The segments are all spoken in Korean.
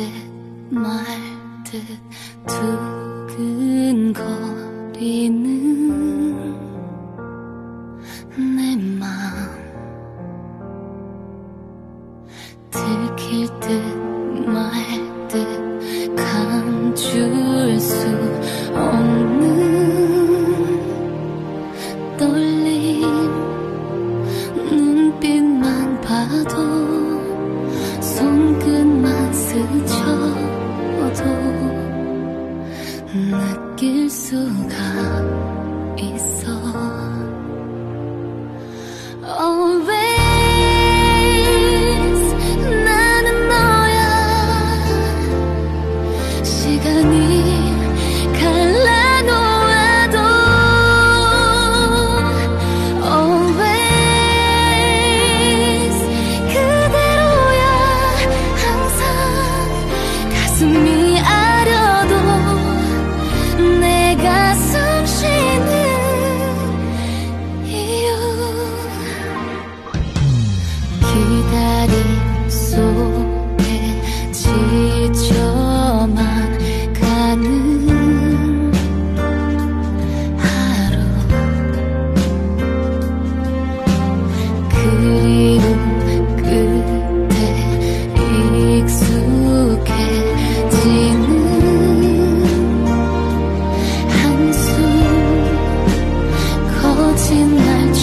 그 듯말 듯 두근거리는 내 맘 들킬 듯 말 듯 감출 수 없는 떨림 눈빛만 봐도 足够。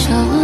手。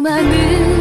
수많은